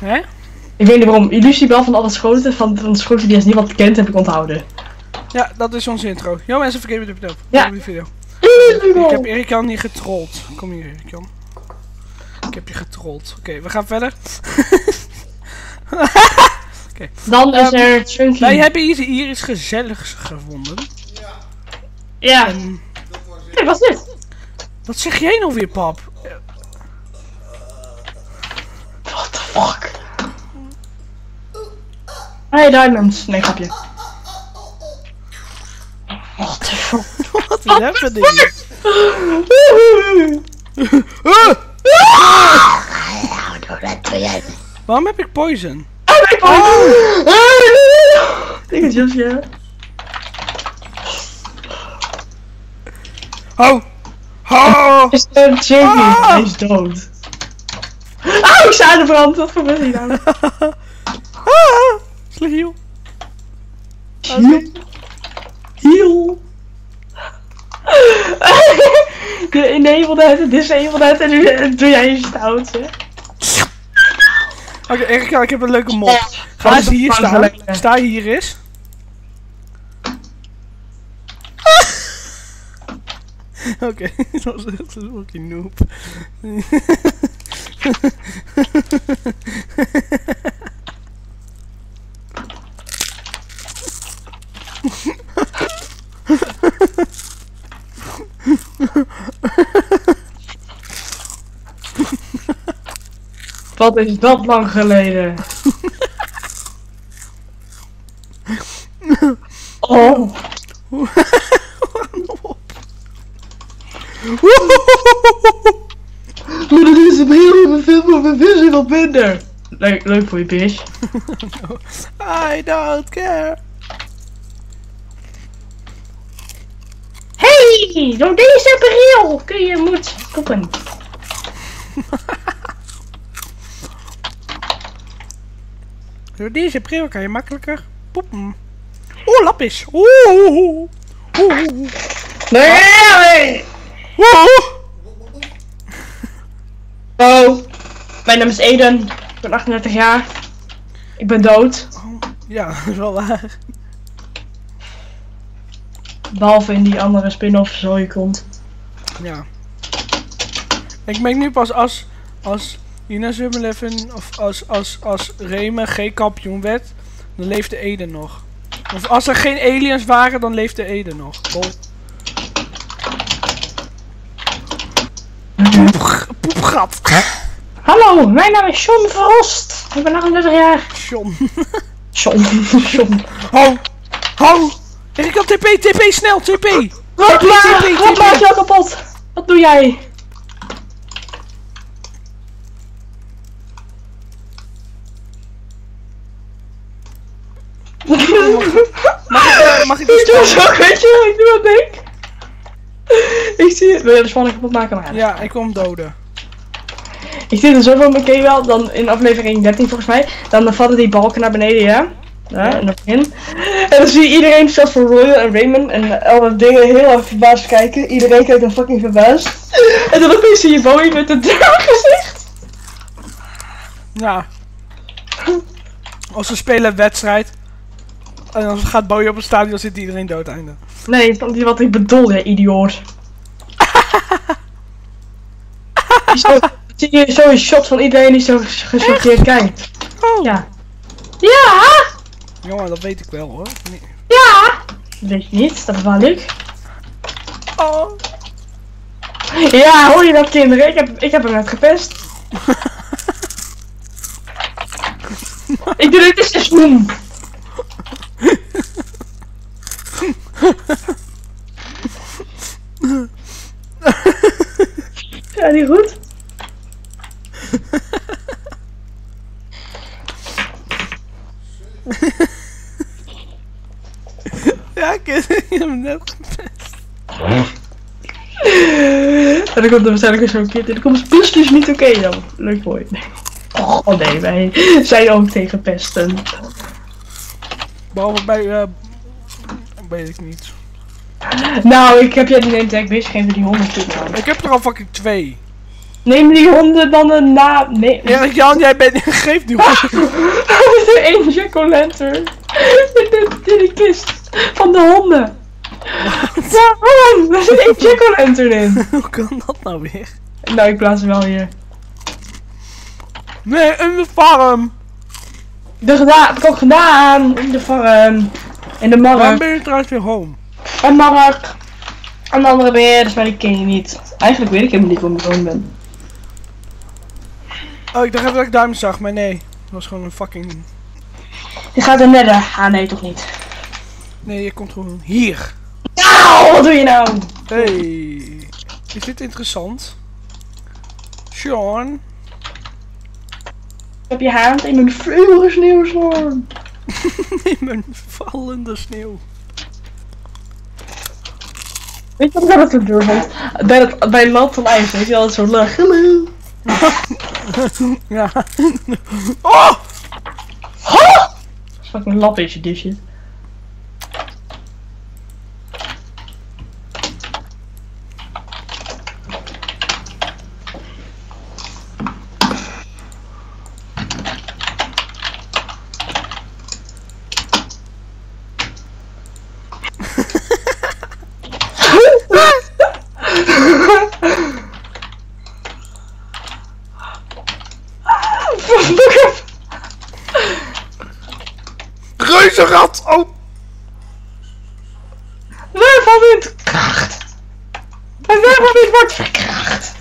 Hè? Ik weet niet waarom. Illusie wel van alle schoten, van, van de schoten die als niemand kent, heb ik onthouden. Ja, dat is onze intro. Jo mensen, vergeet het op Ja. die video. Ik heb Erik-Jan niet getrold. Kom hier, Erik-Jan. Ik heb je getrold. Oké, we gaan verder. Dan is Ehm, er Chunky. Wij hebben hier, hier iets gezelligs gevonden. Ja. En, Hey, wat is dit? wat zeg jij nou weer, pap? What the fuck? Hey, Diamonds. Nee, grapje. What the fuck? Wat is happening? Waarom heb ik poison? Dingetjes, ja. Ho! Ho! Is er Jamie? Ah! Hij is dood. Ah, ik sta in de brand. Wat gebeurt hier nou? Ah! Slechiel. Heal. Heal. De enabled het, de disabled het en nu doe jij je stout, hè? Oké, Erik, ik heb een leuke mop. Ga is eens hier staan. Sta hier eens. Oké, dat was echt een fucking noob. Wat is dat lang geleden? Oh. Film over vissen wat minder. Leuk, leuk voor je bitch. I don't care. Hey, door deze bril kun je moet poepen. Door deze bril kan je makkelijker poepen. Oeh, lapis. Oeh. Oeh. Oeh. Nee! Oeh. Oh, mijn naam is Eden. Ik ben 38 jaar. Ik ben dood. Ja, dat is wel waar. Behalve in die andere spin-off zo je komt. Ja. Ik merk nu pas als, als Ina Summerleven of als, als, als Reme geen kampioen werd, dan leefde Eden nog. Of als er geen aliens waren, dan leefde Eden nog. Lol. Poepg- Poepgat. Hallo, mijn naam is John Verrost. Ik ben 38 jaar. John. John, John. Ho! Ho! Ik kan TP, TP, snel, TP! TP. maak je al kapot? Wat doe jij? Mag ik, eh, mag ik doe zo, weet je, ik doe wat ik. Ik zie het. Wil je de spanning kapot maken? Maar ja. Ja, ik kom doden. Ik zie er zoveel mee, ken je wel, dan in aflevering 13 volgens mij, dan vallen die balken naar beneden, ja? Ja, en dan begin. En dan zie je iedereen, zelfs voor Royal en Raymond en alle dingen heel erg verbaasd kijken. Iedereen kijkt dan fucking verbaasd. En dan opeens zie je Bowie met een gezicht. Ja. Als we spelen een wedstrijd. En dan gaat Bowie op het stadion, zit iedereen dood einde. Nee, dat is niet wat ik bedoel, ja, idioot. zie je zo'n shot van iedereen die zo gechoqueerd kijkt. Oh! Ja. Ja! Jongen, dat weet ik wel hoor. Nee. Ja! Dat weet je niet, dat bepaal ik. Oh! Ja, hoor je dat kinderen? Ik heb, ik heb hem net gepest. ik doe dit is een snoem. ja, niet goed? Ja, ik ik heb hem net gepest. En dan komt er waarschijnlijk zo'n kind in. Dan komt pest dus niet oké dan. Leuk je. Oh nee, wij zijn ook tegen pesten. Behalve bij, eh weet ik niet. Nou, ik heb jij die name tag bezig gegeven die 100 stuk nou. Ik heb er al fucking twee. Neem die honden dan een naam. Nee. Erik Jan, jij bent. Geef die hond. Er is er één jack-o'-lantern. In, de- kist van de honden. Waarom? Er zit één jack-o'-lantern in. Hoe kan dat nou weer? Nou, ik plaats hem wel hier. Nee, in de farm. De gedaan, heb ik ook gedaan. In de farm. In de Waarom markt. ben je trouwens weer home? Een markt. Een andere beheerders, maar die ken je niet. Eigenlijk weet ik helemaal niet waar ik gewoon ben. Oh, ik dacht even dat ik duim zag, maar nee. Het was gewoon een fucking... Die gaat er net. Ah, nee, toch niet. Nee, je komt gewoon hier. Nou, wat doe je nou? Hey. Is dit interessant? Sean. Ik heb je hand in mijn vleugel sneeuwstorm. In mijn vallende sneeuw. Weet je wat ik altijd door vond? Bij, dat, bij land van ijs, weet je altijd zo lach. Hallo. Ja. Oh! Ha! Fucking lap is je dit shit. Wordt verkracht.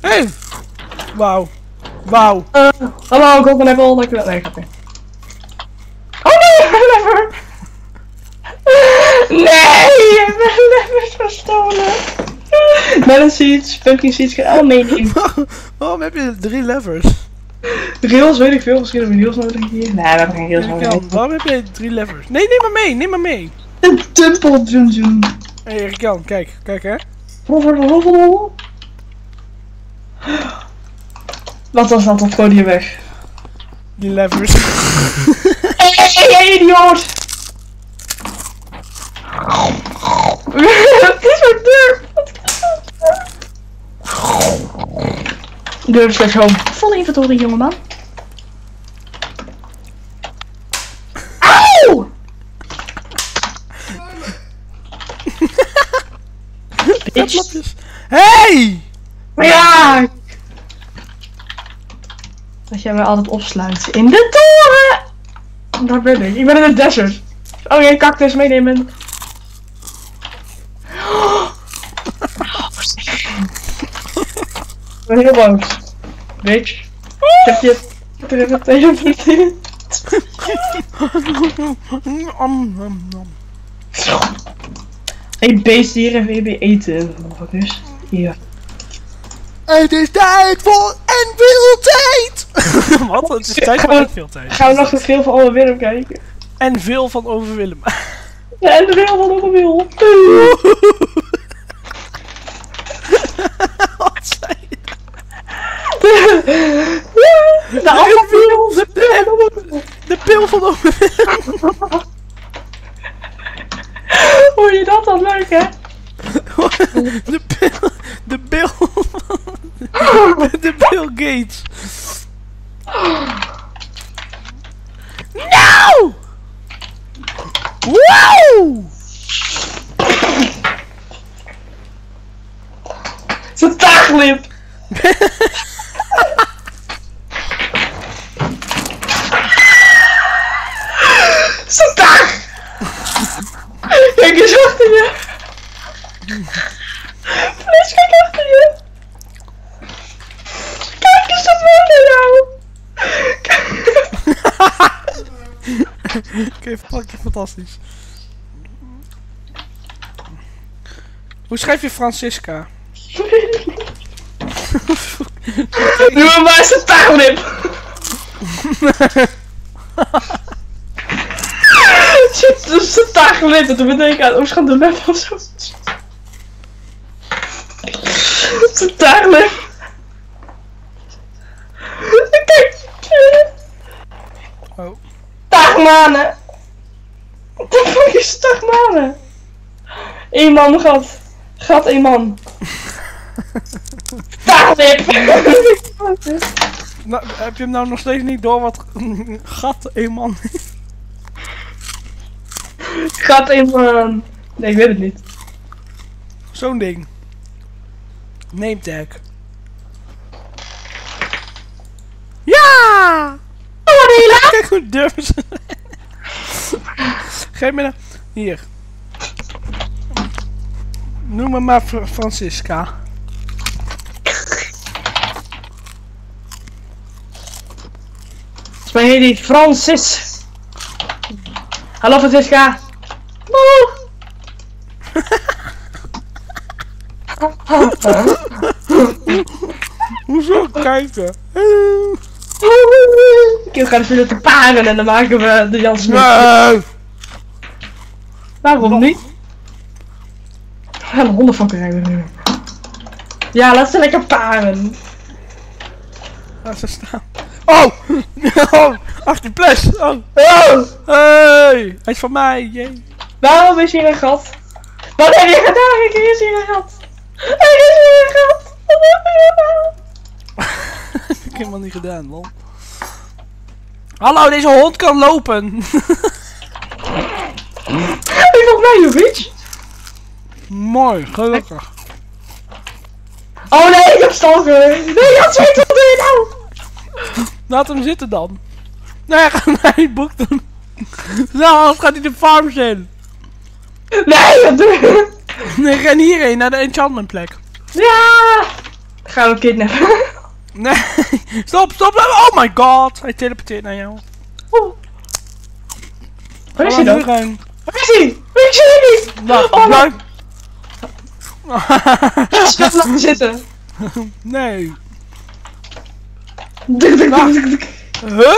Hey! Wauw. Wauw. Uh, hallo, Golden Apple, dankjewel. Nee, grapje. Oh nee, mijn lever! Nee, je hebt mijn levers gestolen. Melon seeds, pumpkin seeds, oh nee, nee. Waarom heb je drie levers? Rails weet ik veel, misschien hebben we rails nodig hier. Nee, we hebben geen rails nodig. Waarom heb je drie levers? Nee, neem maar mee, neem maar mee. Een tempel dungeon. Hey, Erik Jan, kijk, kijk hè. Wat was dat op podium weg? Die levers. Hé, hey, hey, idioot! Het is zo duur! Deur slash home. Vol inventory, jongeman. Auw! Vetlapjes. Hey! Ja! Dat jij mij altijd opsluit in de toren! Daar ben ik. Ik ben in de desert. Oh, jij cactus meenemen. Oh, Ik ben heel boos. Bitch. Ik heb je... Ik heb er even Om, om, om. Hey, beestdieren, wil je weer eten? Motherfuckers. Hier. Het is tijd voor en veel tijd! Wat? Het is tijd voor en veel tijd. Gaan we nog veel van Ome Willem kijken? En veel van over Willem. Ja, en de wil van Ome Willem. Wat zei je? De. De pil. De pil van over Willem. Hoor je dat dan leuk, hè? De pil. De Bill. De Bill Gates. No! Wow! Zijn taaglip. Zijn taag. Kijk eens achter je. Fles, kijk achter je. Kijk eens dat wonen nou. Oké, fucking fantastisch. Hoe schrijf je Francisca? Doe hem maar zijn taaglip. Shit, dat is zijn taaglip. Dat betekent aan Oostgaan de Map of zo. Zijn taaglip. Kijk. Oh. Taagmanen. Wat de fuck is taagmanen? Eén man gat. Gat één man. Paarlip! Nou, heb je hem nou nog steeds niet door wat gat een man is? Gaat in van... Nee, ik weet het niet. Zo'n ding. Name tag. Ja! Kijk hoe durven ze. Geef me nou. Hier. Noem me maar Fr- Francisca. Volgens mij heet die Francis. Hallo Francisca. Woe! Hoezo kijken? Ik ga weer te paren en dan maken we de Jan Smit. Nee! Waarom niet? We gaan een hondenfokkerij nu. Ja, laat ze lekker paren. Laat ze staan. Oh! oh! 18 plus! Oh! Oh, Hey! Hij is van mij! Jee! waarom is hier een gat? Wat heb je gedaan? Er is hier een gat. Er is hier een gat. Wat heb je gedaan? Ik heb helemaal niet gedaan, man. Hallo, deze hond kan lopen! Hey, volgens mij, you bitch. Mooi, gelukkig. Oh nee, ik heb stalker. Nee, Jan Smit, wat doe je nou? Laat hem zitten dan. Nee, nee, boek hem. Nou, anders gaat hij de farm in. Nee, wat doe je? Nee, ren hierheen naar de enchantment plek. Ja! Gaan we kidnappen. Nee, stop, stop. Oh my god. Hij teleporteert naar jou. Oeh. Waar is hij dan? Waar is hij? Ik zie hem niet! Wacht, Oh, blijf. Snel laten zitten. nee. Huh?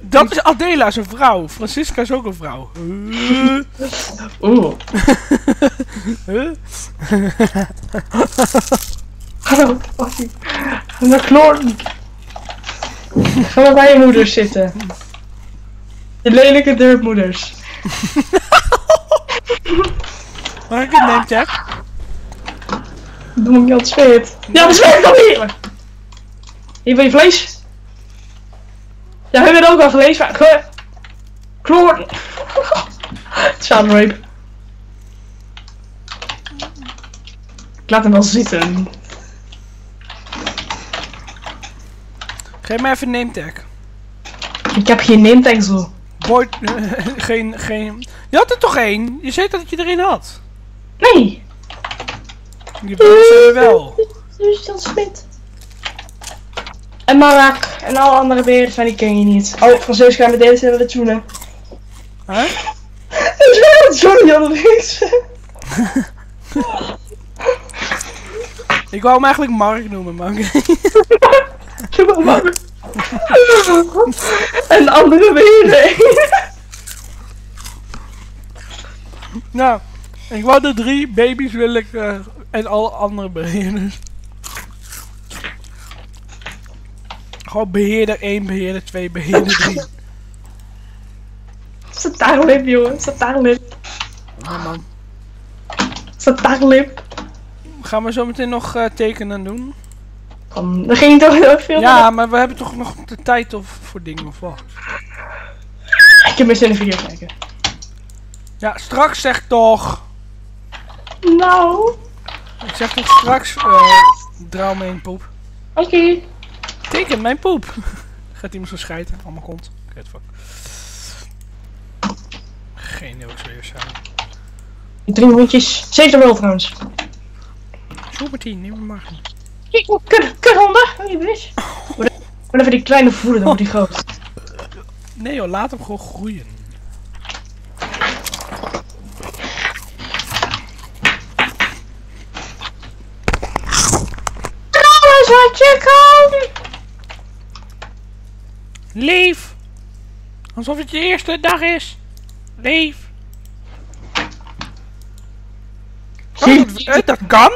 Dat is Adela, zijn vrouw. Francisca is ook een vrouw. Huh? Oeh. Huh? Hallo, passie. Ga maar bij je moeders zitten. De lelijke durpmoeders. Mag ik het name tag? Doe ik Jan Zweet. Jan Zweet, kom hier! Hier wil je vlees? Ja, we willen ook wel vlees, maar... Ge- Kloorn. Child rape. Ik laat hem wel zitten. Geef me even een name tag. Ik heb geen name zo. Boy, geen, geen... Je had er toch één? Je zei dat je er één had. Nee! Je zei er wel. Dus Jan Smit. En Marak en alle andere beheerders, maar die ken je niet. Oh, met deze willen we zoenen. Huh? Ik wil het zoenen, Jan Rees. Ik wou hem eigenlijk Mark noemen, maar Mark. En de andere beheerder. Nou, ik wou de drie baby's wil ik eh, en alle andere beheerders. Gewoon beheerder 1, beheerder 2, beheerder 3. Sataarlip, jongen. Sataarlip. Ja man. Sataarlip. Gaan we zo meteen nog eh, tekenen doen? Kom, Dan ging toch heel veel. Ja, maar we hebben toch nog de tijd of, voor dingen of wat? Ik heb eens in de video kijken. Ja, straks zeg toch. Nou. Ik zeg toch straks. eh draal me in poep. Oké. Teken mijn poep. Gaat iemand zo schijten? Allemaal kont. Ik weet het fuck. Geen idee wat eerst zei. Drie hondjes. Zeven wel trouwens. Super 10, neem maar oh, kut, kuthonden. Bitch. Maar even die kleine voeren, dan wordt die groot. Nee joh, laat hem gewoon groeien. Trouwens, wat je kan. Leef! Alsof het je eerste dag is. Leef! Oh, dat, eh, dat kan?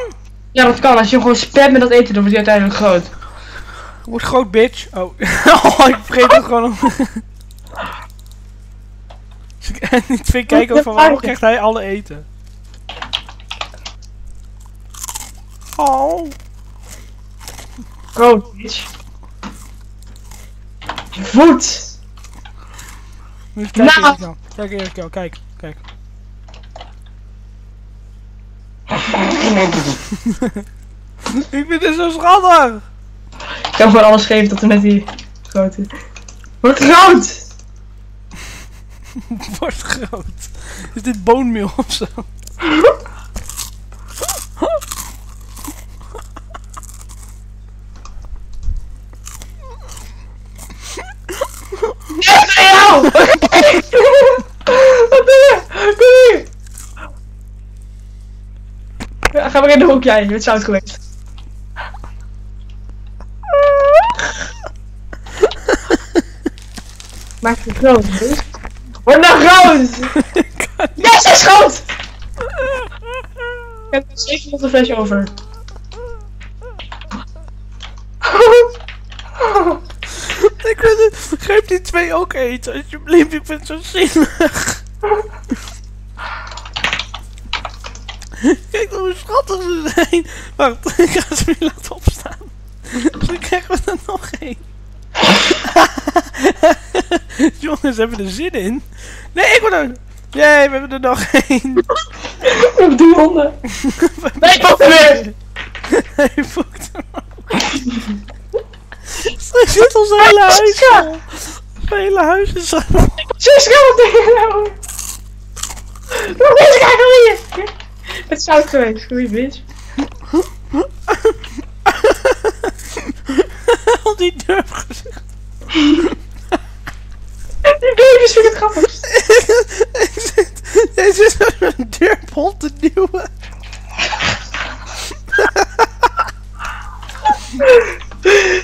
Ja, dat kan. Als je hem gewoon spamt met dat eten, dan wordt hij uiteindelijk groot. Wordt groot, bitch. Oh, oh ik vergeet het gewoon om. Ik niet vind kijken van waarom krijgt hij alle eten. Oh. Groot, bitch. Je voet. Je kijken, Nou. Jan. Kijk, Jan, kijk, kijk. Ik vind dit zo schattig! Ik kan gewoon alles geven tot en met die grote. Wordt groot! Wordt groot. Is dit boonmeel of zo? Ja, bij jou! Wat doe je? Kom hier! Ja, ga maar in de hoek, jij. Je bent zout geweest. Maak je groot, hè? Word nou groot! Ze is groot! Ik heb er zeker nog een flesje over. Ik vind het... Geef die twee ook eten, alsjeblieft. Ik vind het zo zielig. Kijk hoe schattig ze zijn. Wacht, ik ga ze weer laten opstaan. Dan krijgen we er nog één. Jongens, hebben we er zin in? Nee, ik word er... Jee, we hebben er nog één. Op drie honden. Nee, pak hem weer! Hij fokt hem ook. Straks zit ons hele huis vol. Ons hele huis is zo... Siska, wat doe je nou? Nog eens kijken hier! Het zout geweest, goeie bitch. Al die durfgezicht. Die baby's vind ik het grappigst. ik zit... Met een deurpot te duwen.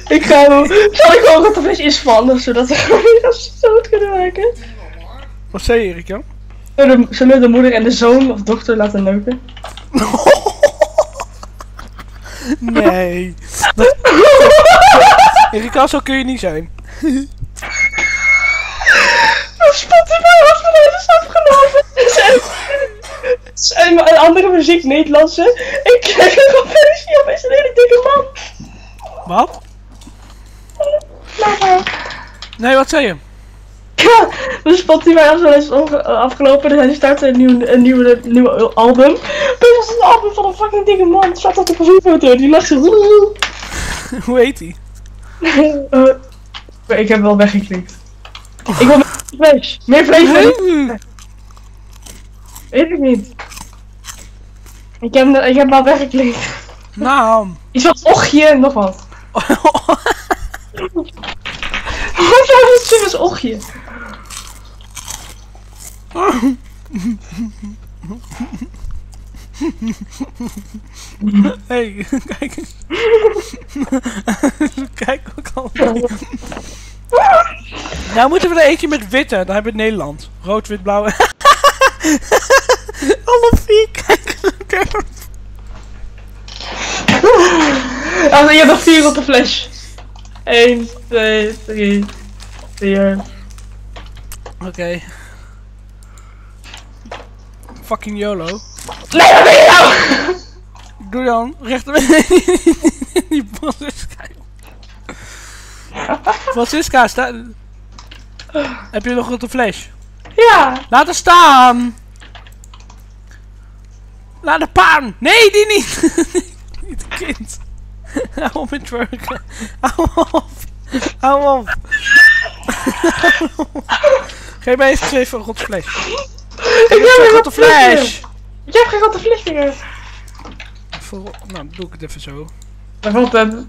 Ik ga hem... Zal ik ook dat de fles is van, zodat we gewoon weer zout kunnen maken? Wat zei je, Erik Jan? Zullen de, zullen de moeder en de zoon of dochter laten neuken? Nee. Erik Jan, zo kun je niet zijn. Spotify had van is afgenomen. En een andere muziek, Nederlandse. Ik krijg een versie op, is een hele dikke man. Wat? Maar. Nee, wat zei je? De Spotify was wel eens onge- afgelopen en hij startte een nieuw, een nieuwe, nieuwe album. Dit was een album van een fucking dikke man. Het staat op de profielfoto. Die lag zo. Hoe heet hij? Eh, ik heb wel weggeklikt. Ik wil meer vlees. Meer vlees. Nee. Weet ik niet. Ik heb, ik heb wel weggeklikt. Naam. Iets van ochje en nog wat. Wat serieus ochje? Hey, kijk kijk ook al. Nou moeten we er eentje met witte, dan hebben we Nederland. Rood, wit, blauw. Alle vier kijken elkaar. Also, je hebt nog vier op de fles. 1, 2, 3, 4. Oké. Fucking YOLO. Nee, wat ben je nou? Doe dan recht die Francisca. Francisca, sta... Heb je nog een flash? Ja. Laat haar staan! Laat de paan! Nee, die niet! niet kind. Hou op met werken. Hou op. Hou op. Geef mij eens twee van God flash. Ik heb Twee geen rotte fles flash. Ik heb geen rotte fles meer. Voor, nou, dan doe ik het even zo. Waarop hem?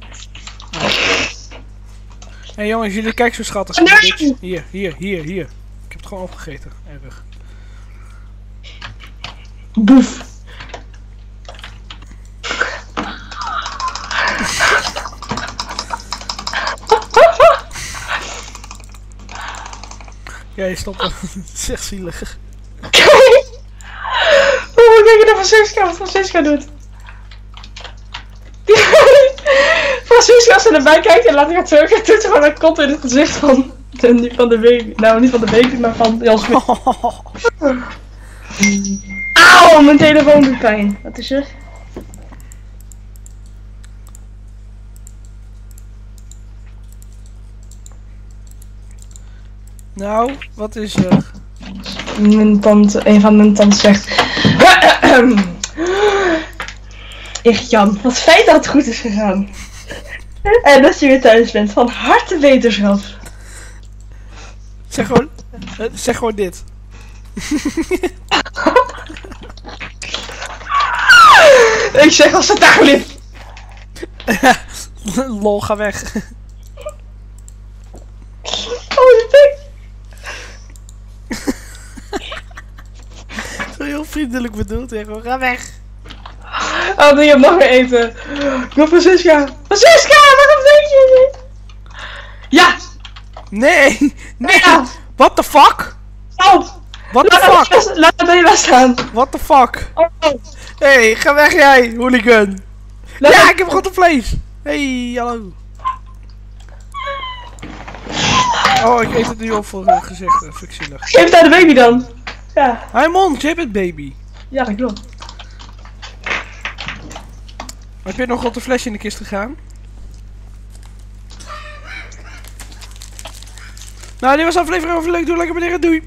Hé hey, jongens, jullie kijken zo schattig. Nee! Dit. Hier, hier, hier, hier. Ik heb het gewoon opgegeten. Erg. Boef. Jij stop. Het is echt zielig. Oh, kijk je naar Francisca, wat Francisca doet. als ze erbij kijkt en laat gaat zeuken, doet ze gewoon een kop in het gezicht van... De, niet van de baby, nou niet van de baby, maar van Jan Smit. Auw, mijn telefoon doet pijn. Wat is er? Nou, wat is er? Mijn tante, een van mijn tantes zegt... Echt Jan, wat fijn dat het goed is gegaan. En dat je weer thuis bent. Van harte wetenschap. Zeg gewoon, eh, zeg gewoon dit. Ik zeg als het daar ligt. Lol, ga weg. Oh, je. Zo heel vriendelijk bedoeld, hè? Gewoon, ga weg. Oh, wil je hem nog weer eten? Wil Francisca. Francisca, waarom denk je niet? Ja, Nee, nee. Ja. What the fuck? stop. What the Laat fuck? het laat het even staan. What the fuck? Oh, hey, ga weg jij, hooligan. laat Ja, ik heb rotte vlees. Hey, hallo. Oh, ik eet het nu op voor uh, gezichten. Vind ik zielig. Geef het aan de baby dan. Ja, Hi mond, je hebt het baby. ja dat klopt. Heb je nog rotte flesje in de kist gegaan? Nou, dit was aflevering over leuk. Doe lekker meneer. Doei.